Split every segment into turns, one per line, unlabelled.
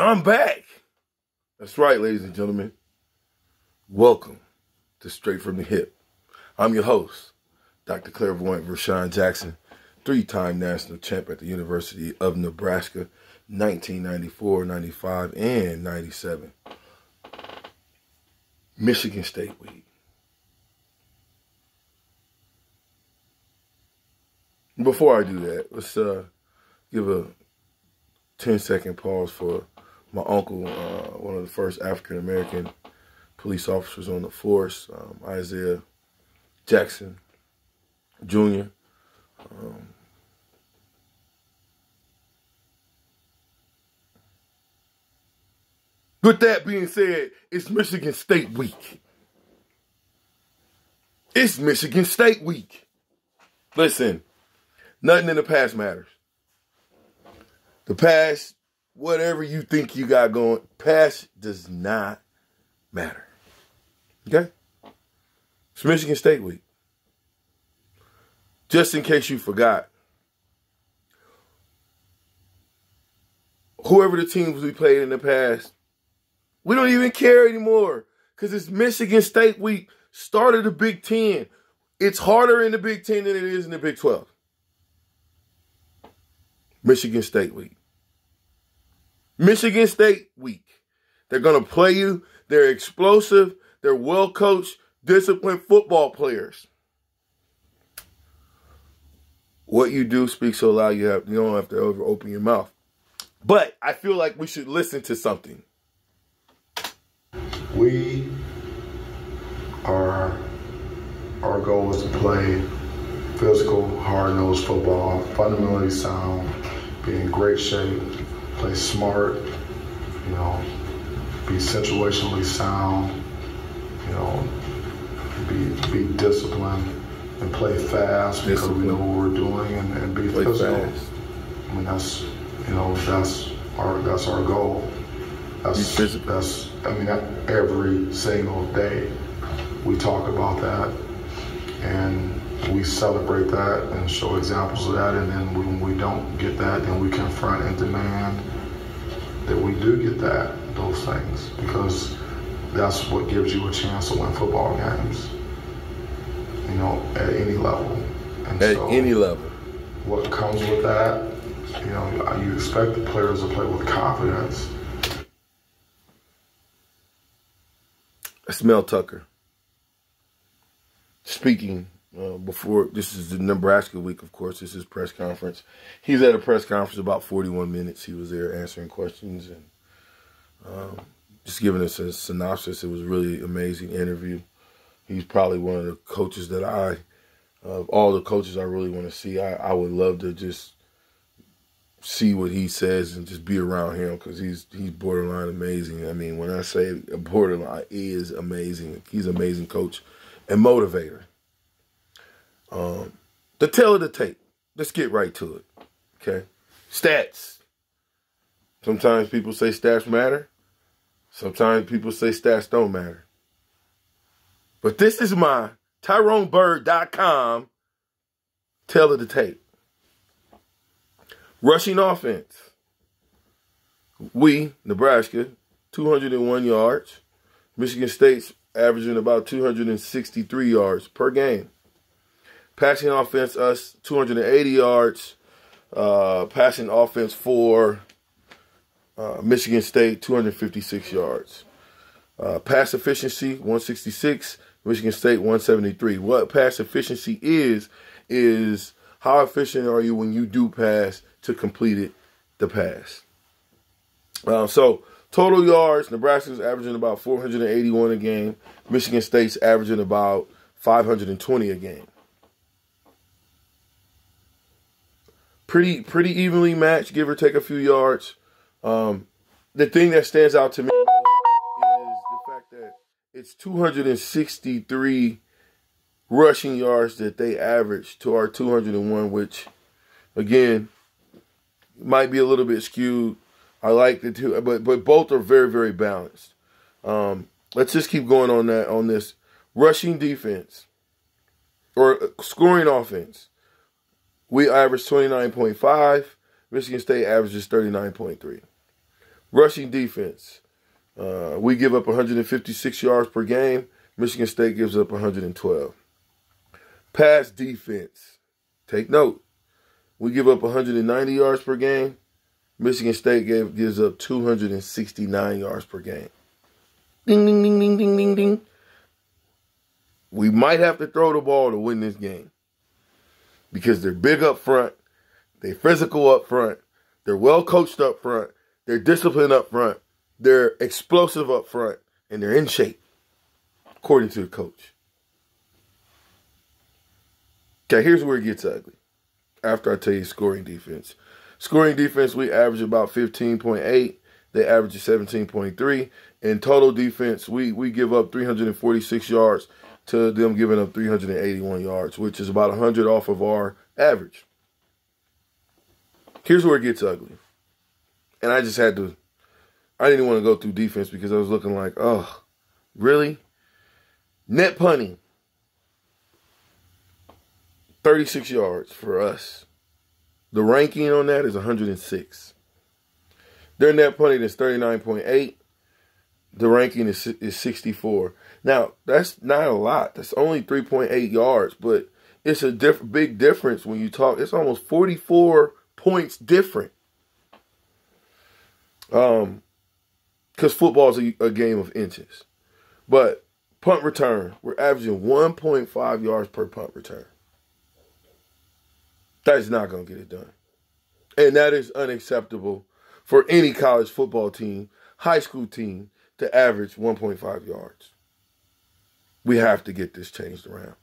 I'm back. That's right, ladies and gentlemen. Welcome to Straight from the Hip. I'm your host, Dr. Clairvoyant Vershan Jackson, three time national champ at the University of Nebraska, 1994, 95, and 97. Michigan State Week. Before I do that, let's uh, give a 10 second pause for my uncle, uh, one of the first African American police officers on the force, um, Isaiah Jackson Jr. Um, with that being said, it's Michigan State Week. It's Michigan State Week. Listen, nothing in the past matters. The past, whatever you think you got going, past does not matter. Okay? It's Michigan State week. Just in case you forgot, whoever the teams we played in the past, we don't even care anymore because it's Michigan State week. Started the Big Ten. It's harder in the Big Ten than it is in the Big 12. Michigan State week. Michigan State week. They're going to play you. They're explosive. They're well coached, disciplined football players. What you do speaks so loud you have you don't have to over open your mouth. But I feel like we should listen to something.
We are our goal is to play physical, hard-nosed football, fundamentally sound, be in great shape, play smart, you know, be situationally sound, you know, be be disciplined and play fast because we know what we're doing and, and be play physical. Fast. I mean that's you know, that's our that's our goal. That's that's I mean that every single day we talk about that and we celebrate that and show examples of that and then when we don't get that then we confront and demand that we do get that those things because that's what gives you a chance to win football games. You know, at any level.
And at so any level.
What comes with that, you know, you expect the players to play with confidence.
I smell Tucker speaking uh, before this is the Nebraska week, of course. This is press conference. He's at a press conference about 41 minutes. He was there answering questions and um, just giving us a synopsis. It was really amazing interview. He's probably one of the coaches that I, of all the coaches I really want to see, I, I would love to just see what he says and just be around him because he's he's borderline amazing. I mean, when I say borderline, he is amazing. He's an amazing coach and motivator. Um, the tail of the tape. Let's get right to it. Okay, stats. Sometimes people say stats matter. Sometimes people say stats don't matter. But this is my TyroneBird.com tell of the tape. Rushing offense. We, Nebraska, 201 yards. Michigan State's averaging about 263 yards per game. Passing offense, us 280 yards. Uh, passing offense for uh, Michigan State, 256 yards. Uh, pass efficiency, 166. Michigan State, 173. What pass efficiency is, is how efficient are you when you do pass to complete it, the pass. Uh, so, total yards, Nebraska's averaging about 481 a game. Michigan State's averaging about 520 a game. Pretty, pretty evenly matched, give or take a few yards. Um, the thing that stands out to me is the fact that it's 263 rushing yards that they average to our 201, which, again, might be a little bit skewed. I like the two, but but both are very very balanced. Um, let's just keep going on that on this rushing defense or scoring offense. We average 29.5. Michigan State averages 39.3. Rushing defense. Uh, we give up 156 yards per game. Michigan State gives up 112. Pass defense. Take note. We give up 190 yards per game. Michigan State gave, gives up 269 yards per game. Ding, ding, ding, ding, ding, ding, ding. We might have to throw the ball to win this game because they're big up front, they're physical up front, they're well coached up front, they're disciplined up front, they're explosive up front, and they're in shape, according to the coach. Okay, here's where it gets ugly. After I tell you scoring defense. Scoring defense, we average about 15.8. They average 17.3. In total defense, we, we give up 346 yards to them giving up 381 yards, which is about 100 off of our average. Here's where it gets ugly. And I just had to, I didn't want to go through defense because I was looking like, oh, really? Net punting, 36 yards for us. The ranking on that is 106. Their net punting is 39.8. The ranking is, is 64. Now, that's not a lot. That's only 3.8 yards, but it's a diff- big difference when you talk. It's almost 44 points different. Um, because football is a, a game of inches. But punt return, we're averaging 1.5 yards per punt return. That's not going to get it done. And that is unacceptable for any college football team, high school team, to average 1.5 yards. We have to get this changed around.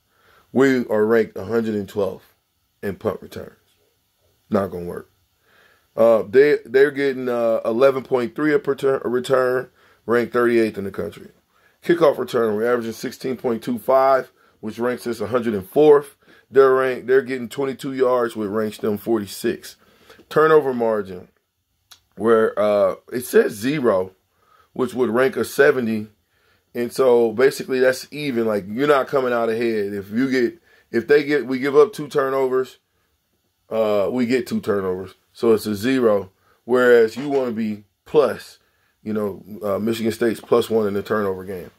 We are ranked 112 in punt returns. Not going to work. Uh, they they're getting uh, 11.3 a, per a return, ranked 38th in the country. Kickoff return, we're averaging 16.25, which ranks us 104th. They're ranked, they're getting 22 yards, which ranks them 46. Turnover margin, where uh, it says zero, which would rank us 70 and so basically that's even. Like you're not coming out ahead. If you get if they get we give up two turnovers, uh, we get two turnovers. So it's a zero. Whereas you want to be plus, you know, uh, Michigan State's plus one in the turnover game.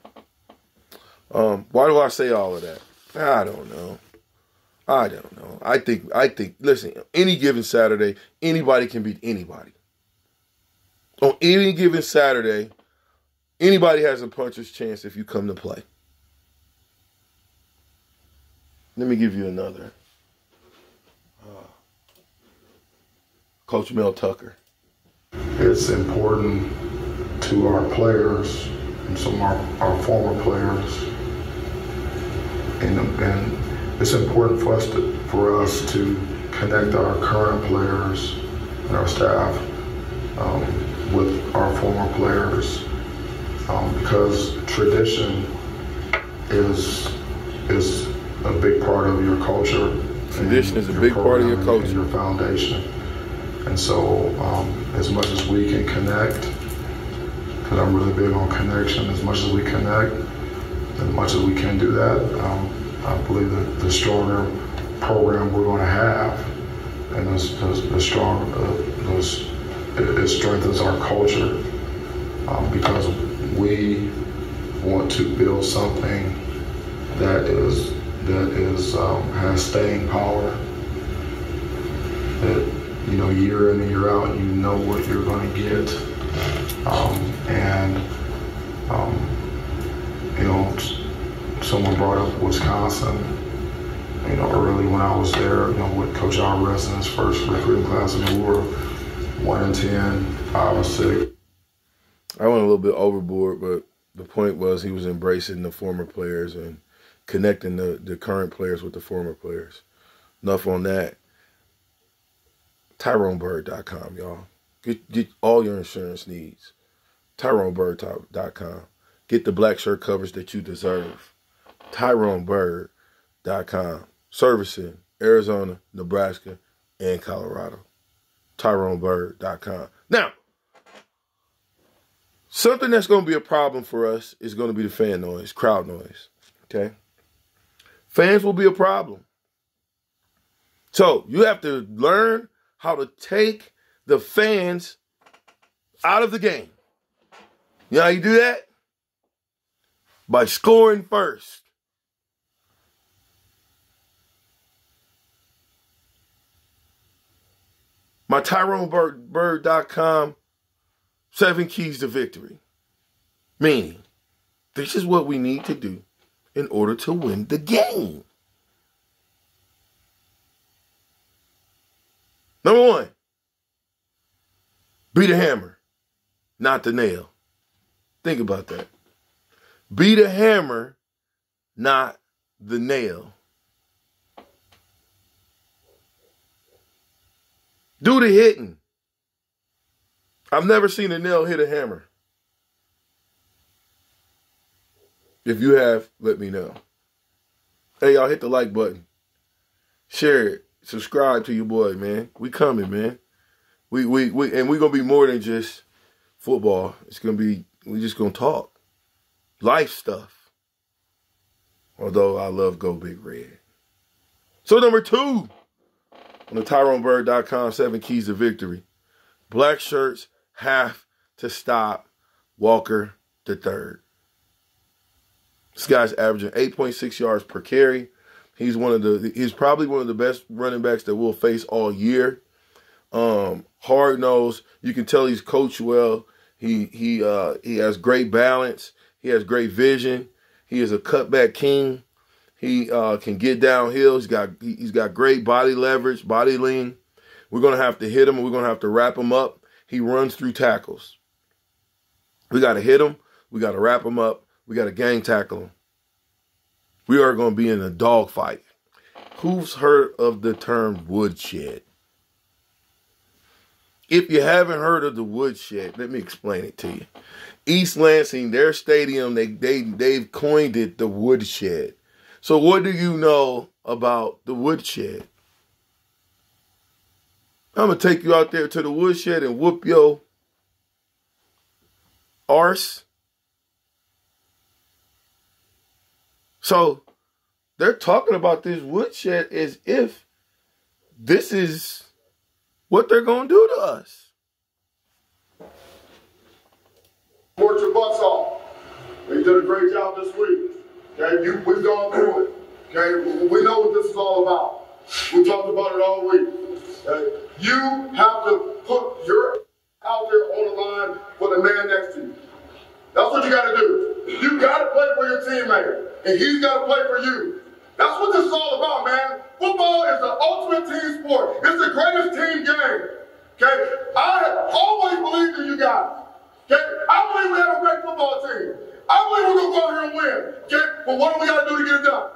Um, why do I say all of that? I don't know. I don't know. I think I think listen, any given Saturday, anybody can beat anybody. On any given Saturday, Anybody has a puncher's chance if you come to play. Let me give you another. Uh, Coach Mel Tucker.
It's important to our players and some of our, our former players, and, and it's important for us to for us to connect our current players and our staff um, with our former players um, because tradition is is a big part of your culture.
Tradition is a big part of your culture.
Your foundation. And so, um, as much as we can connect, because I'm really big on connection, as much as we connect, as much as we can do that, um, I believe that the stronger program we're going to have, and the, the, the stronger, uh, it, it strengthens our culture um, because we want to build something that is that is um, has staying power. That you know, year in and year out, you know what you're going to get, um, and um, you know, someone brought up Wisconsin. You know, early when I was there, you know, with Coach Alvarez in his first recruiting class, I mean, we were one and ten, five and six.
I went a little bit overboard, but the point was he was embracing the former players and connecting the, the current players with the former players. Enough on that. TyroneBird.com, y'all. Get get all your insurance needs. TyroneBird.com. Get the black shirt coverage that you deserve. TyroneBird.com. Servicing Arizona, Nebraska, and Colorado. TyroneBird.com. Now, Something that's going to be a problem for us is going to be the fan noise, crowd noise. Okay? Fans will be a problem. So you have to learn how to take the fans out of the game. You know how you do that? By scoring first. My TyroneBird.com seven keys to victory. Meaning, this is what we need to do in order to win the game. Number one, be the hammer, not the nail. Think about that. Be the hammer, not the nail. Do the hitting. I've never seen a nail hit a hammer. If you have, let me know. Hey, y'all hit the like button. Share it. Subscribe to your boy, man. We coming, man. We we we and we're gonna be more than just football. It's gonna be we just gonna talk. Life stuff. Although I love Go Big Red. So number two on the TyroneBird.com, seven keys to victory. Black shirts have to stop Walker the third. This guy's averaging 8.6 yards per carry. He's one of the he's probably one of the best running backs that we'll face all year. Um, hard nose. You can tell he's coached well. He he uh he has great balance. He has great vision. He is a cutback king. He uh, can get downhill. He's got he's got great body leverage, body lean. We're gonna have to hit him. We're gonna have to wrap him up. He runs through tackles. We got to hit him. We got to wrap him up. We got to gang tackle him. We are going to be in a dogfight. Who's heard of the term woodshed? If you haven't heard of the woodshed, let me explain it to you. East Lansing, their stadium, they they they've coined it the woodshed. So what do you know about the woodshed? I'm gonna take you out there to the woodshed and whoop your arse. So they're talking about this woodshed as if this is what they're gonna do to us.
Work your butts off. You did a great job this week. Okay, you, we've gone through it. Okay, we know what this is all about. We talked about it all week. Okay? You have to put your out there on the line for the man next to you. That's what you got to do. You got to play for your teammate, and he's got to play for you. That's what this is all about, man. Football is the ultimate team sport. It's the greatest team game. Okay? I always believed in you guys. Okay? I believe we have a great football team. I believe we're gonna go out here and win. Okay? But what do we gotta do to get it done?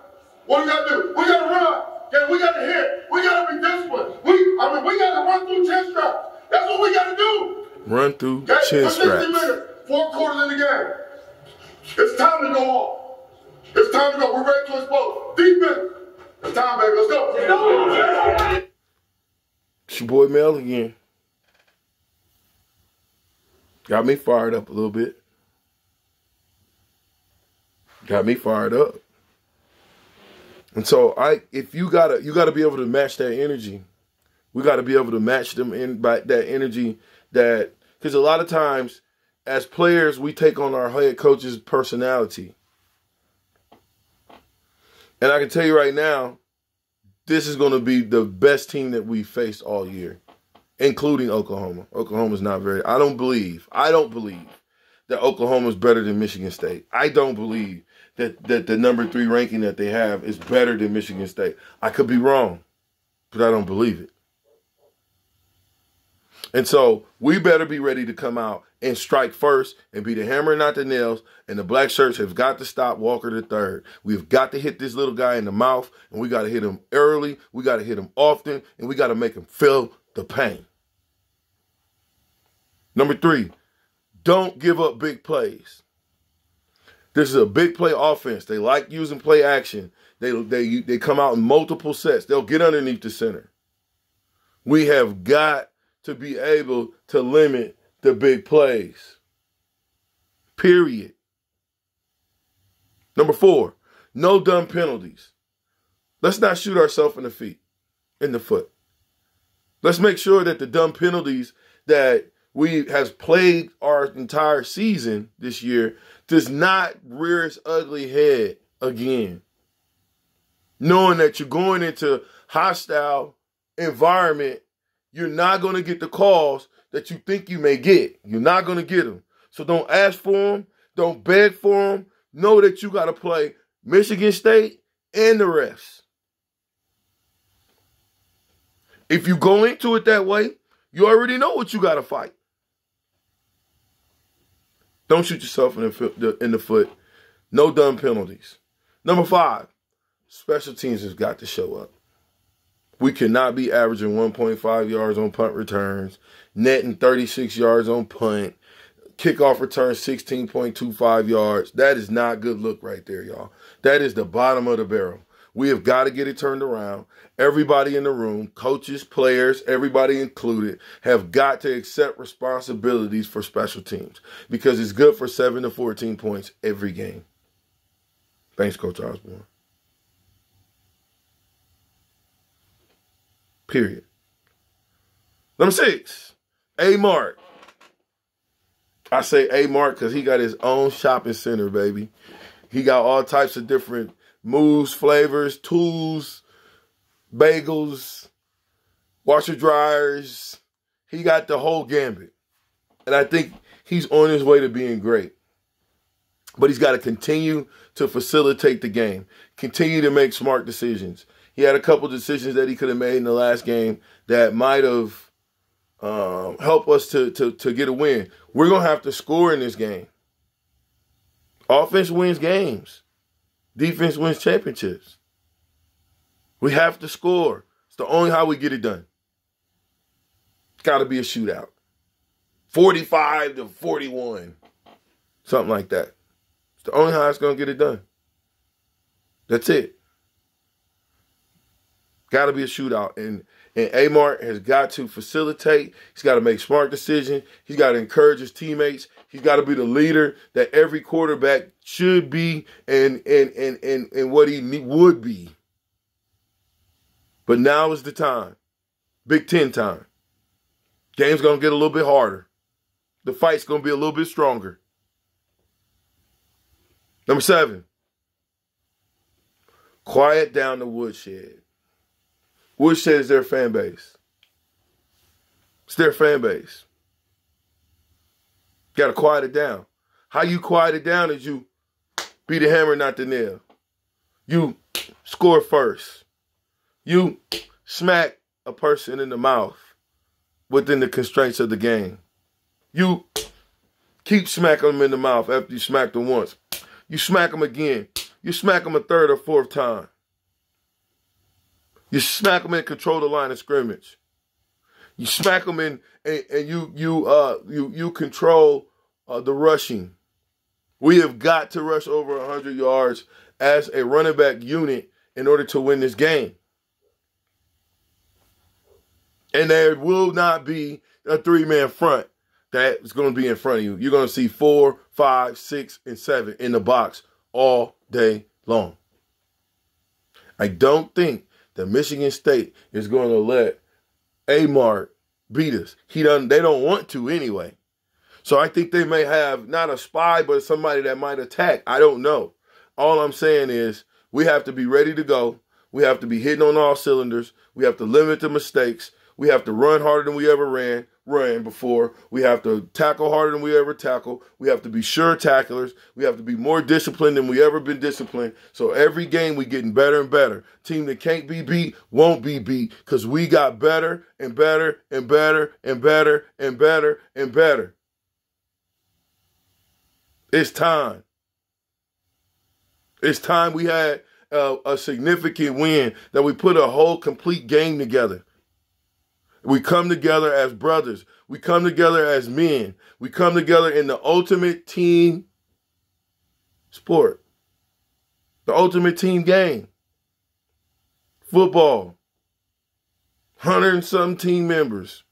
What do we gotta do? We gotta run. Okay, we gotta hit. We gotta be disciplined. We, I mean, we gotta run through chin straps. That's what we gotta do.
Run through
Okay?
chin
For 60
straps.
minutes, four quarters in the game. It's time to go off. It's time to go. We're ready to explode. Defense. It's time, baby. Let's go.
It's your boy Mel again. Got me fired up a little bit. Got me fired up. And so I if you gotta you gotta be able to match that energy. We gotta be able to match them in by that energy that because a lot of times as players we take on our head coach's personality. And I can tell you right now, this is to be the best team that we faced all year, including Oklahoma. Oklahoma's not very. I don't believe. I don't believe that Oklahoma's better than Michigan State. I don't believe that that the number three ranking that they have is better than Michigan State. I could be wrong, but I don't believe it. And so we better be ready to come out and strike first and be the hammer, not the nails. And the black shirts have got to stop Walker the third. We've got to hit this little guy in the mouth, and we got to hit him early. We got to hit him often, and we got to make him feel the pain. Number three, don't give up big plays. This is a big play offense. They like using play action. They they they come out in multiple sets. They'll get underneath the center. We have got to be able to limit the big plays. Period. Number four, no dumb penalties. Let's not shoot ourselves in the feet, in the foot. Let's make sure that the dumb penalties that we has plagued our entire season this year does not rear its ugly head again. Knowing that you're going into hostile environment, you're not going to get the calls that you think you may get. You're not going to get them. So don't ask for them. Don't beg for them. Know that you got to play Michigan State and the rest. If you go into it that way, you already know what you got to fight. Don't shoot yourself in the, in the foot. No dumb penalties. Number five, special teams has got to show up. We cannot be averaging 1.5 yards on punt returns, netting 36 yards on punt, kickoff return 16.25 yards. That is not good look right there, y'all. That is the bottom of the barrel. We have got to get it turned around. Everybody in the room, coaches, players, everybody included, have got to accept responsibilities for special teams because it's good for 7 to 14 points every game. Thanks, Coach Osborne. Period. Number six, Amart. I say Amart because he got his own shopping center, baby. He got all types of different moves, flavors, tools, bagels, washer dryers. He got the whole gambit. And I think he's on his way to being great. But he's got to continue to facilitate the game, continue to make smart decisions. He had a couple decisions that he could have made in the last game that might have um, helped us to, to, to get a win. We're going to have to score in this game. Offense wins games. Defense wins championships. We have to score. It's the only how we get it done. It's got to be a shootout. 45 to 41. Something like that. It's the only how it's going to get it done. That's it. Got to be a shootout. And and Amart has got to facilitate. He's got to make smart decisions. He's got to encourage his teammates. He's got to be the leader that every quarterback should be and and and and, and what he would be. But now is the time. Big Ten time. Game's gonna get a little bit harder. The fight's gonna be a little bit stronger. Number seven. Quiet down the woodshed. Woodshed is their fan base. It's their fan base. Got to quiet it down. How you quiet it down is you be the hammer, not the nail. You score first. You smack a person in the mouth within the constraints of the game. You keep smacking them in the mouth after you smack them once. You smack them again. You smack them a third or fourth time. You smack them and control the line of scrimmage. You smack them in and, and you you uh you you control uh, the rushing. We have got to rush over 100 yards as a running back unit in order to win this game. And there will not be a three man front that is going to be in front of you. You're going to see four, five, six, and seven in the box all day long. I don't think that Michigan State is going to let Amart beat us. He doesn't. They don't want to anyway. So I think they may have not a spy, but somebody that might attack. I don't know. All I'm saying is we have to be ready to go. We have to be hitting on all cylinders. We have to limit the mistakes. We have to run harder than we ever ran ran before. We have to tackle harder than we ever tackle. We have to be sure tacklers. We have to be more disciplined than we ever been disciplined. So every game we getting better and better. Team that can't be beat won't be beat because we got better and better and better and better and better and better. It's time. It's time we had a, a significant win that we put a whole complete game together. We come together as brothers. We come together as men. We come together in the ultimate team sport, the ultimate team game. Football. 100 and some team members.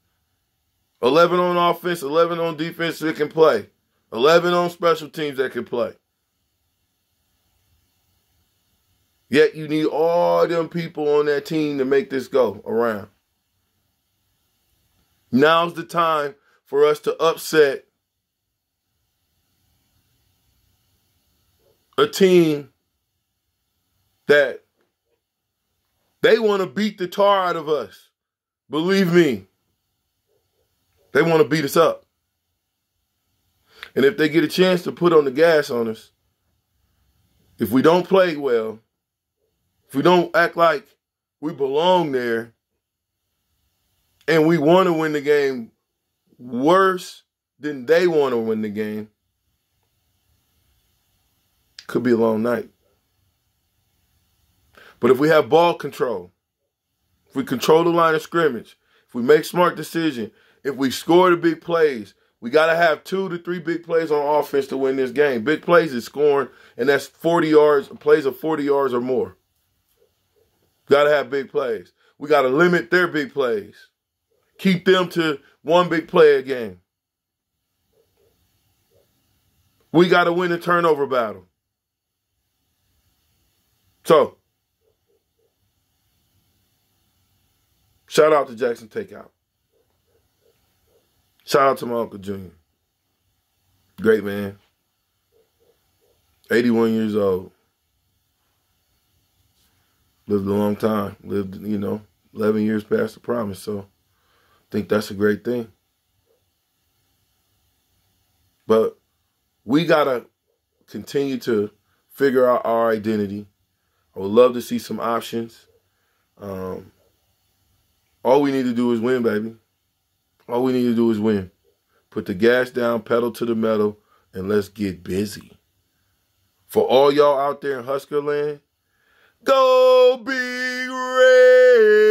11 on offense, 11 on defense that can play. 11 on special teams that can play. Yet you need all them people on that team to make this go around. Now's the time for us to upset a team that they want to beat the tar out of us. Believe me, they want to beat us up. And if they get a chance to put on the gas on us, if we don't play well, if we don't act like we belong there, and we want to win the game worse than they want to win the game, could be a long night. But if we have ball control, if we control the line of scrimmage, if we make smart decisions, if we score the big plays, we got to have two to three big plays on offense to win this game. Big plays is scoring, and that's 40 yards, plays of 40 yards or more. Got to have big plays. We got to limit their big plays. Keep them to one big play a game. We got to win the turnover battle. So, shout out to Jackson Takeout. Shout out to my Uncle Junior. Great man. 81 years old. Lived a long time. Lived, you know, 11 years past the promise. So think that's a great thing. But we got to continue to figure out our identity I would love to see some options. Um, all we need to do is win, baby. All we need to do is win. Put the gas down, pedal to the metal, and let's get busy. For all y'all out there in Husker land, go big red.